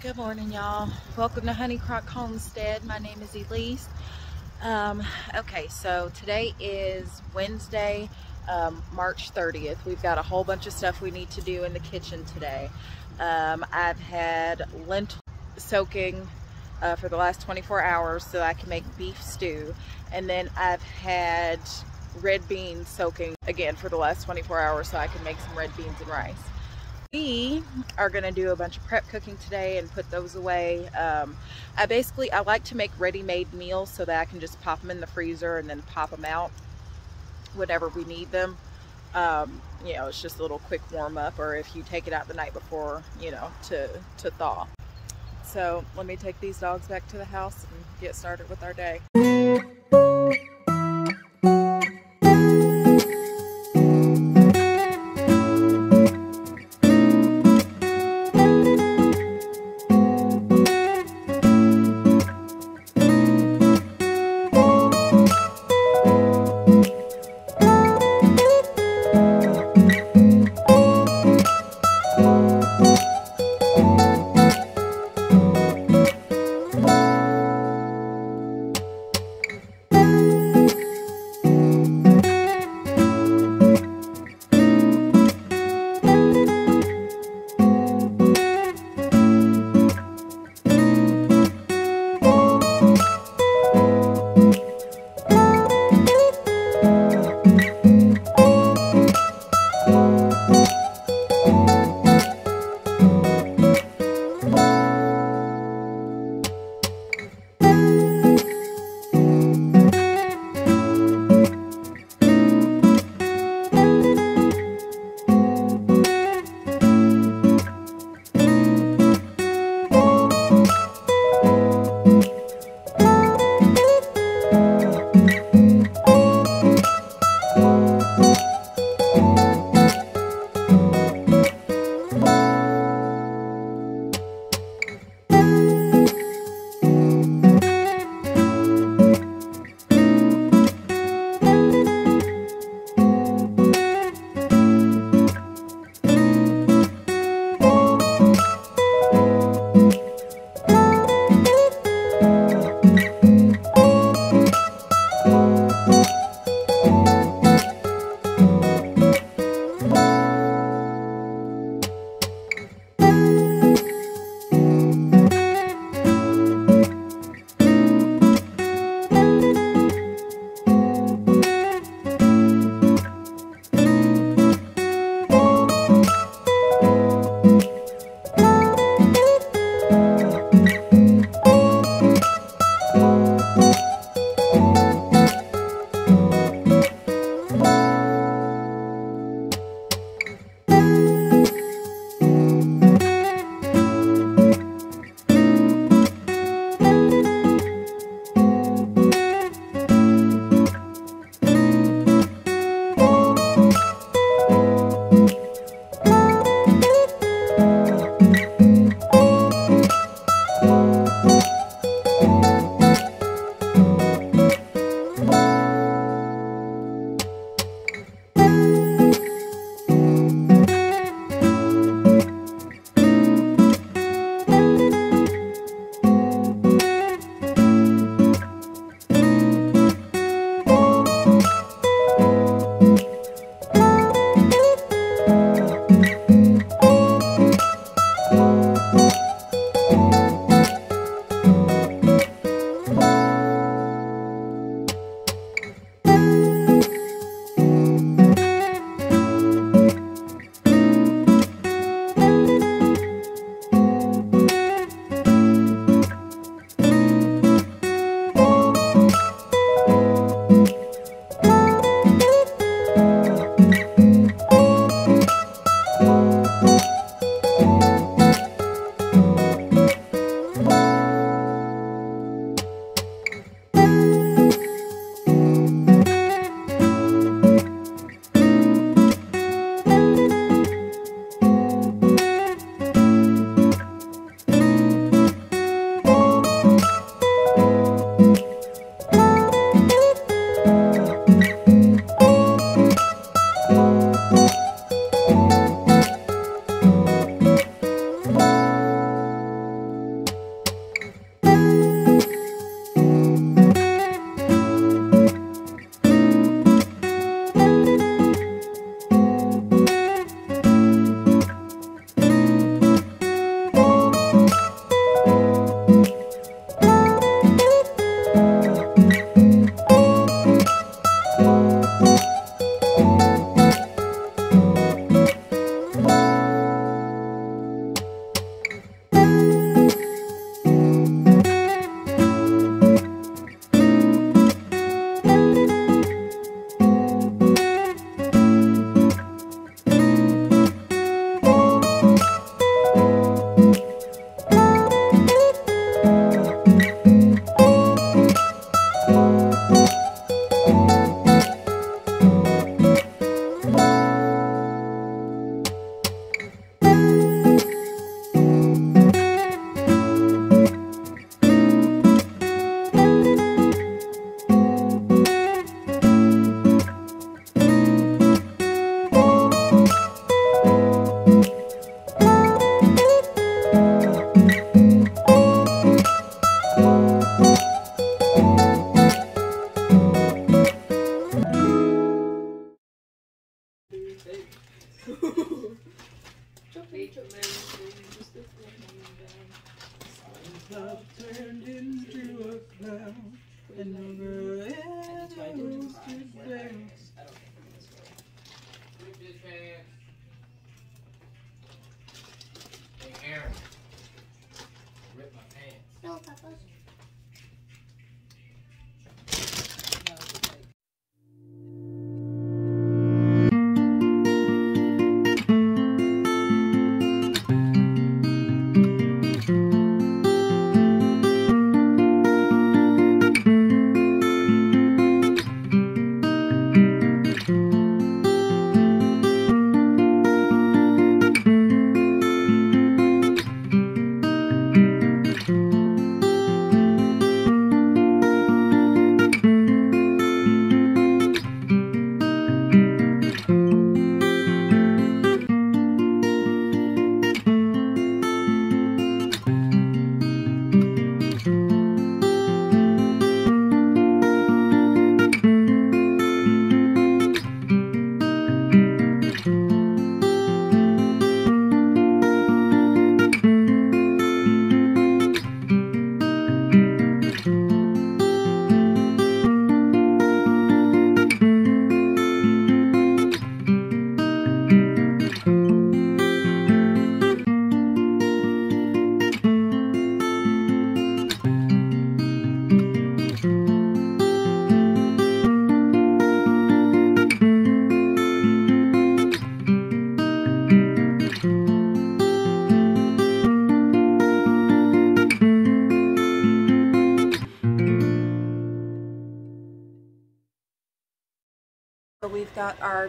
Good morning, y'all. Welcome to Honeycrock Homestead. My name is Elise. Um, okay, so today is Wednesday, um, March 30th. We've got a whole bunch of stuff we need to do in the kitchen today. Um, I've had lentil soaking uh, for the last 24 hours so I can make beef stew. And then I've had red beans soaking again for the last 24 hours so I can make some red beans and rice. We are going to do a bunch of prep cooking today and put those away. Um, I basically, I like to make ready-made meals so that I can just pop them in the freezer and then pop them out whenever we need them. Um, you know, it's just a little quick warm up or if you take it out the night before, you know, to, to thaw. So let me take these dogs back to the house and get started with our day.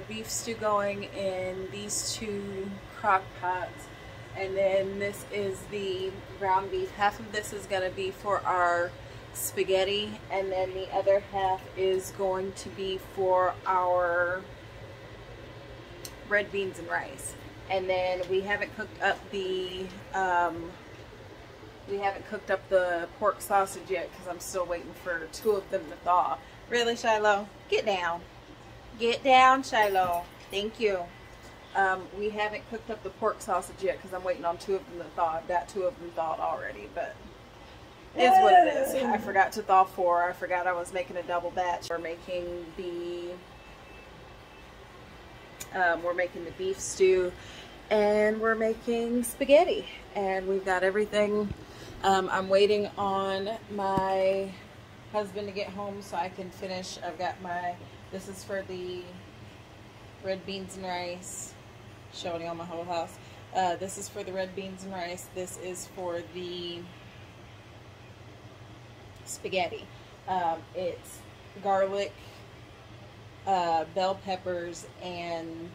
Beef stew going in these two crock pots. And then this is the ground beef. Half of this is going to be for our spaghetti. And then the other half is going to be for our red beans and rice. And then we haven't cooked up the, um, we haven't cooked up the pork sausage yet because I'm still waiting for two of them to thaw. Really, Shiloh? Get down. Get down, Shiloh. Thank you. Um, we haven't cooked up the pork sausage yet because I'm waiting on two of them to thaw. I've got two of them thawed already, but it's what it is. I forgot to thaw four. I forgot I was making a double batch. We're making the um, we're making the beef stew and we're making spaghetti and we've got everything. Um, I'm waiting on my husband to get home so I can finish. I've got my this is for the red beans and rice. Showing on my whole house. Uh, this is for the red beans and rice. This is for the spaghetti. Um, it's garlic, uh, bell peppers, and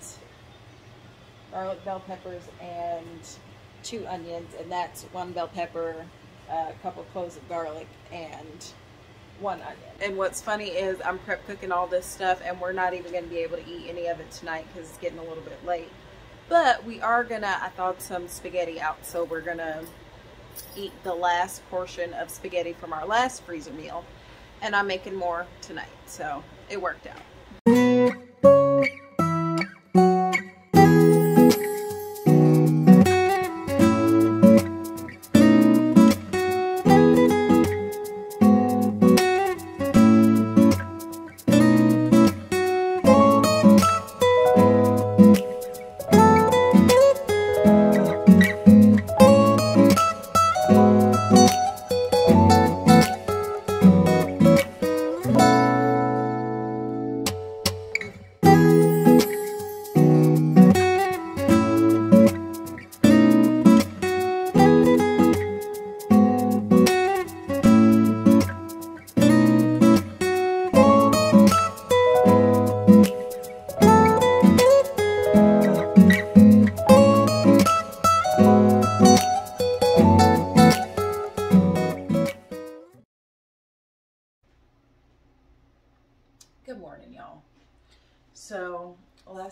garlic bell peppers and two onions, and that's one bell pepper, a couple cloves of garlic, and one onion. And what's funny is I'm prep cooking all this stuff and we're not even going to be able to eat any of it tonight because it's getting a little bit late. But we are going to, I thawed some spaghetti out, so we're going to eat the last portion of spaghetti from our last freezer meal. And I'm making more tonight, so it worked out.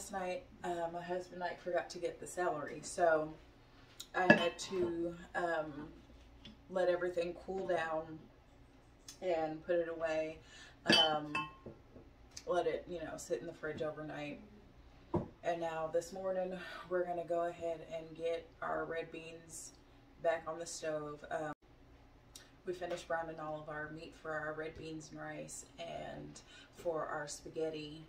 Last night, uh, my husband and I forgot to get the celery, so I had to um, let everything cool down and put it away. Um, let it, you know, sit in the fridge overnight. And now this morning, we're gonna go ahead and get our red beans back on the stove. Um, we finished browning all of our meat for our red beans and rice and for our spaghetti.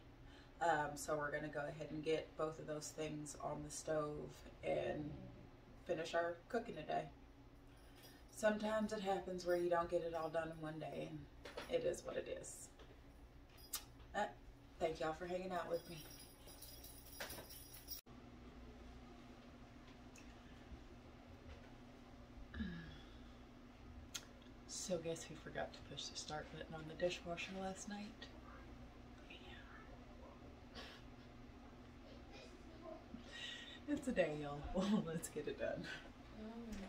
Um, so we're gonna go ahead and get both of those things on the stove and finish our cooking today. Sometimes it happens where you don't get it all done in one day and it is what it is. Uh, thank y'all for hanging out with me. So guess who forgot to push the start button on the dishwasher last night? It's a y'all. Well, let's get it done. Oh.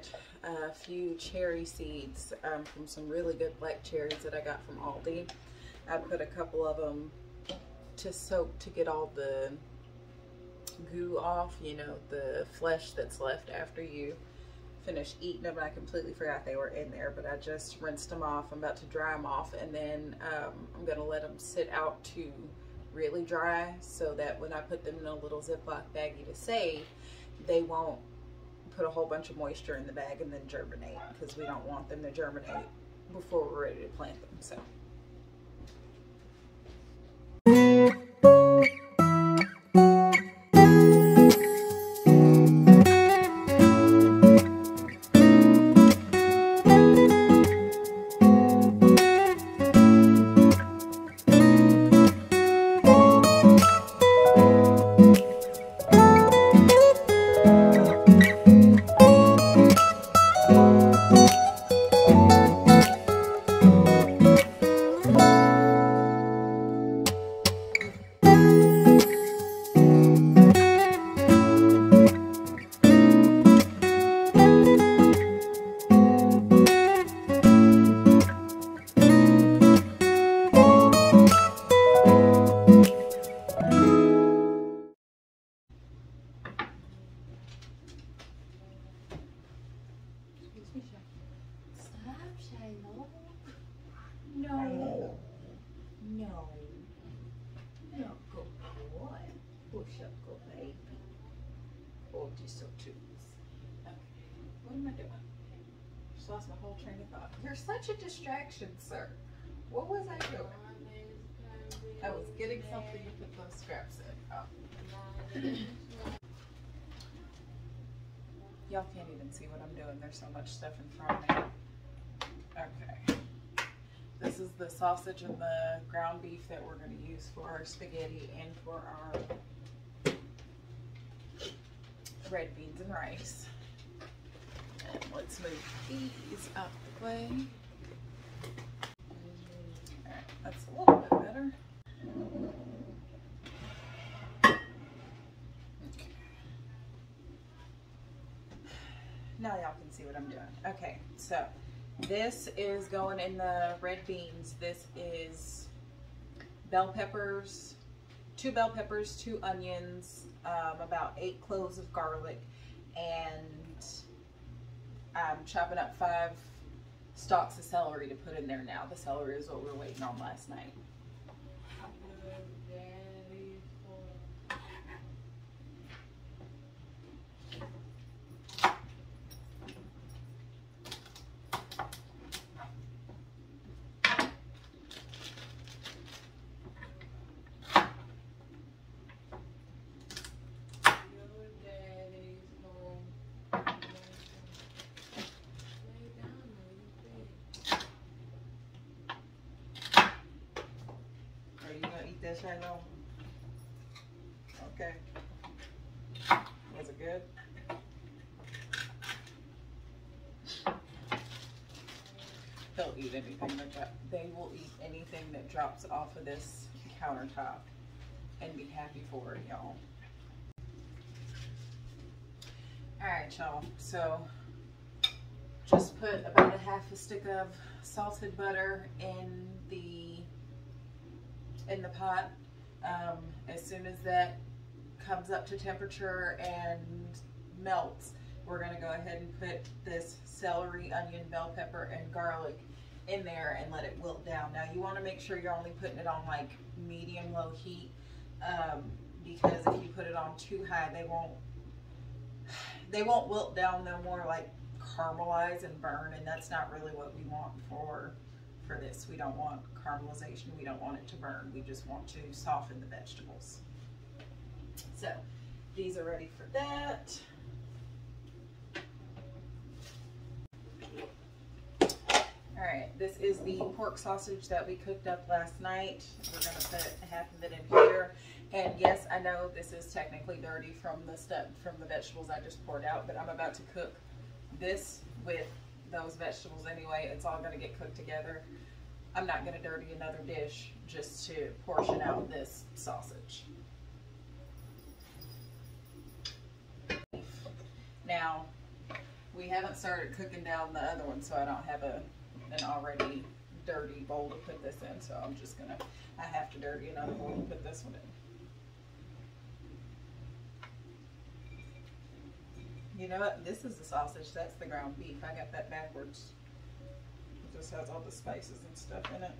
Put a few cherry seeds um, from some really good black cherries that I got from Aldi. I put a couple of them to soak to get all the goo off, you know, the flesh that's left after you finish eating them. I completely forgot they were in there, but I just rinsed them off. I'm about to dry them off and then um, I'm going to let them sit out to really dry so that when I put them in a little Ziploc baggie to save, they won't put a whole bunch of moisture in the bag and then germinate because we don't want them to germinate before we're ready to plant them. So. A distraction, sir. What was I doing? I was getting something to put those scraps in. Oh. Y'all can't even see what I'm doing. There's so much stuff in front of me. Okay. This is the sausage and the ground beef that we're going to use for our spaghetti and for our red beans and rice. And let's move these out the way. That's a little bit better. Okay. Now y'all can see what I'm doing. Okay, so this is going in the red beans. This is bell peppers, two bell peppers, two onions, um, about eight cloves of garlic, and I'm chopping up five stalks of celery to put in there now. The celery is what we were waiting on last night. Shiloh? Okay. Was it good? They'll eat anything that they will eat anything that drops off of this countertop and be happy for it, y'all. Alright, y'all, so just put about a half a stick of salted butter in the in the pot. Um, as soon as that comes up to temperature and melts, we're gonna go ahead and put this celery, onion, bell pepper, and garlic in there and let it wilt down. Now you wanna make sure you're only putting it on like medium low heat um, because if you put it on too high, they won't they won't wilt down. They'll more like caramelize and burn, and that's not really what we want for for this. We don't want caramelization. We don't want it to burn. We just want to soften the vegetables. So these are ready for that. All right, this is the pork sausage that we cooked up last night. We're gonna put half of it in here. And yes, I know this is technically dirty from the stuff, from the vegetables I just poured out, but I'm about to cook this with those vegetables anyway. It's all gonna get cooked together. I'm not gonna dirty another dish just to portion out this sausage. Now, we haven't started cooking down the other one, so I don't have a an already dirty bowl to put this in. So I'm just gonna, I have to dirty another bowl to put this one in. You know what? This is the sausage. That's the ground beef. I got that backwards. It just has all the spices and stuff in it.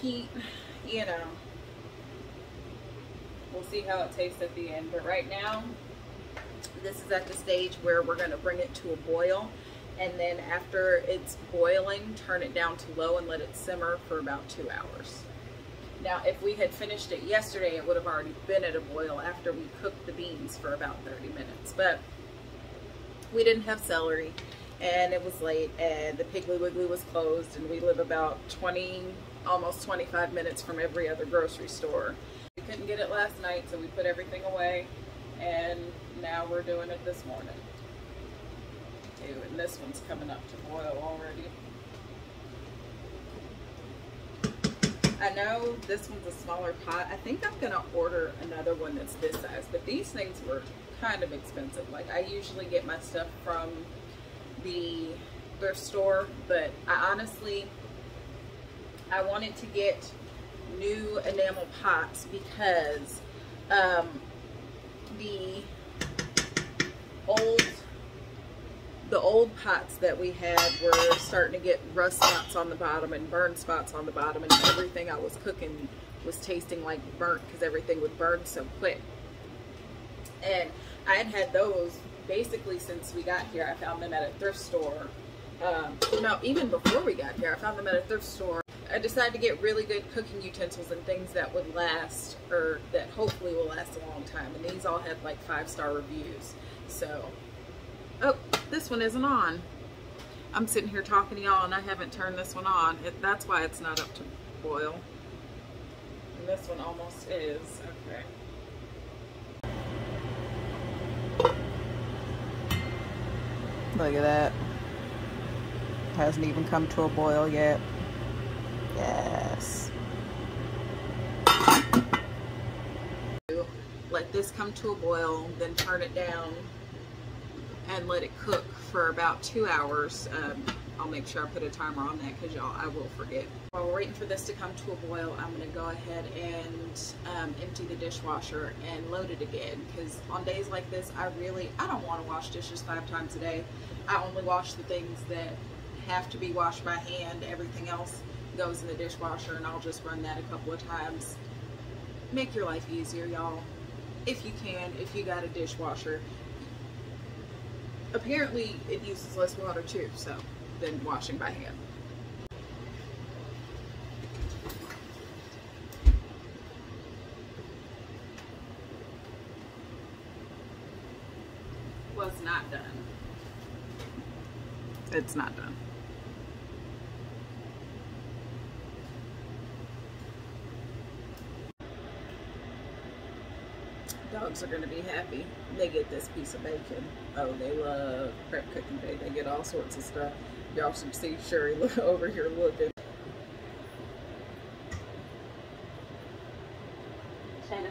Heat, you know. We'll see how it tastes at the end. But right now, this is at the stage where we're going to bring it to a boil. And then after it's boiling, turn it down to low and let it simmer for about two hours. Now, if we had finished it yesterday, it would have already been at a boil after we cooked the beans for about 30 minutes. But we didn't have celery and it was late and the Piggly Wiggly was closed and we live about 20, almost 25 minutes from every other grocery store. We couldn't get it last night, so we put everything away and now we're doing it this morning. Ew, and this one's coming up to boil already. I know this one's a smaller pot. I think I'm gonna order another one that's this size, but these things were kind of expensive. Like I usually get my stuff from the thrift store, but I honestly, I wanted to get new enamel pots because um, the old the old pots that we had were starting to get rust spots on the bottom and burn spots on the bottom and everything I was cooking was tasting like burnt because everything would burn so quick. And I had had those basically since we got here. I found them at a thrift store. Um, no, even before we got here, I found them at a thrift store. I decided to get really good cooking utensils and things that would last, or that hopefully will last a long time. And these all had like five star reviews. So Oh, this one isn't on. I'm sitting here talking to y'all and I haven't turned this one on. It, that's why it's not up to boil. And this one almost is. Okay. Look at that. Hasn't even come to a boil yet. Yes. Let this come to a boil, then turn it down and let it cook for about two hours. Um, I'll make sure I put a timer on that because y'all, I will forget. While we're waiting for this to come to a boil, I'm going to go ahead and um, empty the dishwasher and load it again because on days like this, I really, I don't want to wash dishes five times a day. I only wash the things that have to be washed by hand. Everything else goes in the dishwasher and I'll just run that a couple of times. Make your life easier, y'all. If you can, if you got a dishwasher, apparently it uses less water too, so than washing by hand. Was not done. It's not done. Dogs are going to be happy. They get this piece of bacon. Oh, they love prep cooking day. They get all sorts of stuff. Y'all should see Sherry look over here looking.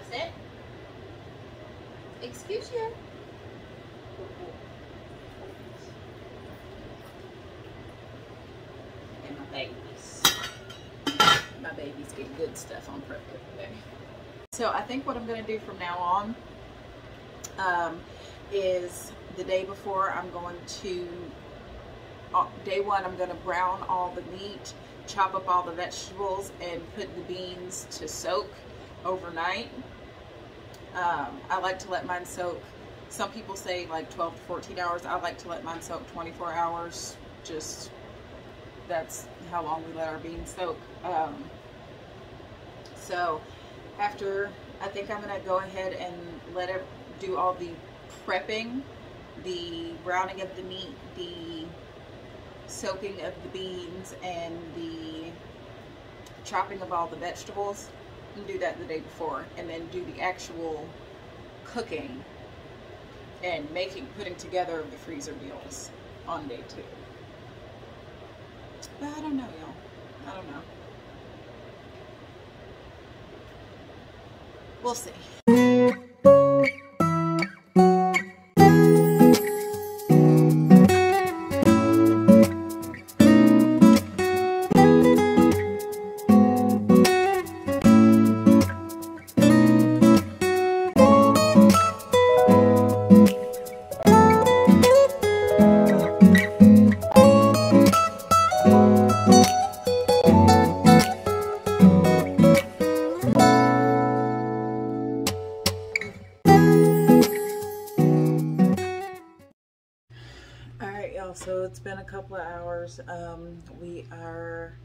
Sit. Excuse you. And my babies. My babies get good stuff on prep cooking day. So I think what I'm going to do from now on um, is the day before I'm going to, uh, day one I'm going to brown all the meat, chop up all the vegetables, and put the beans to soak overnight. Um, I like to let mine soak, some people say like 12 to 14 hours. I like to let mine soak 24 hours. Just, that's how long we let our beans soak. Um, so after I think I'm gonna go ahead and let it do all the prepping, the browning of the meat, the soaking of the beans, and the chopping of all the vegetables and do that the day before and then do the actual cooking and making putting together the freezer meals on day two. But I don't know y'all. I don't know. We'll see. We are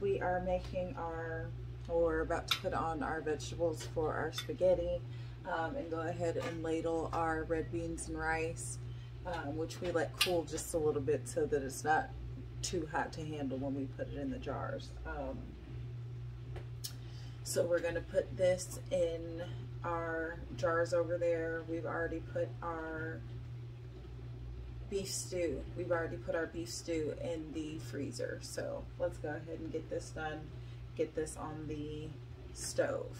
we are making our or about to put on our vegetables for our spaghetti um, and go ahead and ladle our red beans and rice um, which we let cool just a little bit so that it's not too hot to handle when we put it in the jars. Um, so we're going to put this in our jars over there. We've already put our beef stew. We've already put our beef stew in the freezer. So let's go ahead and get this done. Get this on the stove.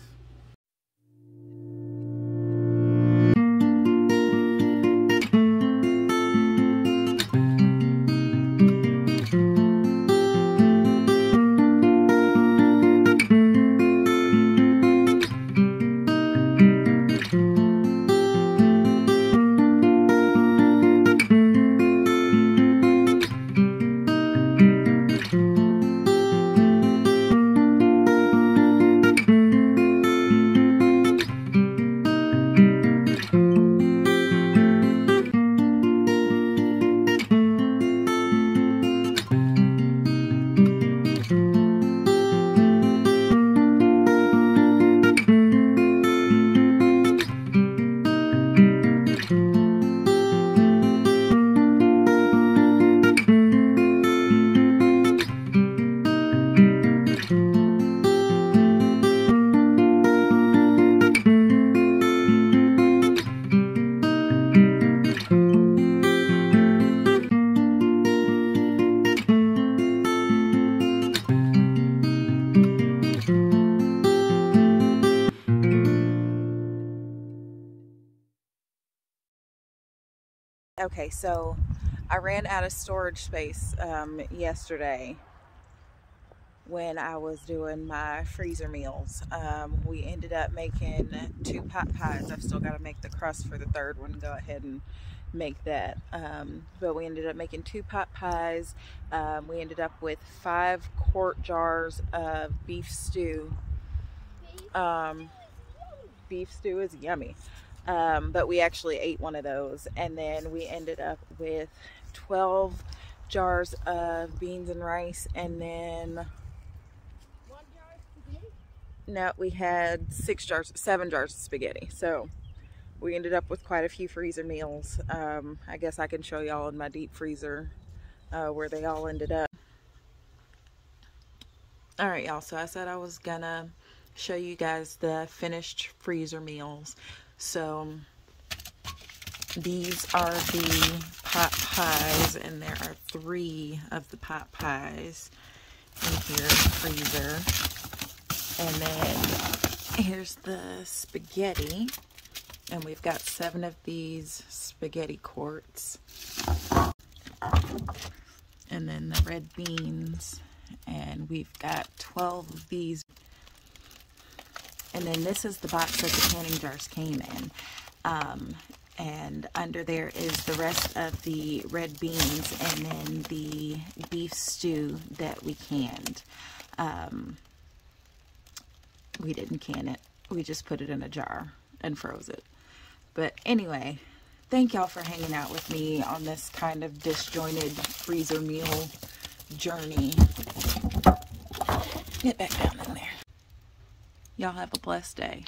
Okay, so I ran out of storage space um, yesterday when I was doing my freezer meals. Um, we ended up making two pot pies. I've still got to make the crust for the third one. Go ahead and make that. Um, but we ended up making two pot pies. Um, we ended up with five quart jars of beef stew. Um, beef stew is yummy. Um, but we actually ate one of those and then we ended up with 12 jars of beans and rice and then no we had six jars seven jars of spaghetti. So we ended up with quite a few freezer meals. Um, I guess I can show y'all in my deep freezer uh, where they all ended up. All right y'all. So I said I was gonna show you guys the finished freezer meals so these are the pot pies, and there are three of the pot pies in here in the freezer. And then here's the spaghetti. And we've got seven of these spaghetti quarts. And then the red beans. And we've got 12 of these and then this is the box that the canning jars came in. Um, and under there is the rest of the red beans and then the beef stew that we canned. Um, we didn't can it. We just put it in a jar and froze it. But anyway, thank y'all for hanging out with me on this kind of disjointed freezer meal journey. Get back down in there. Y'all have a blessed day.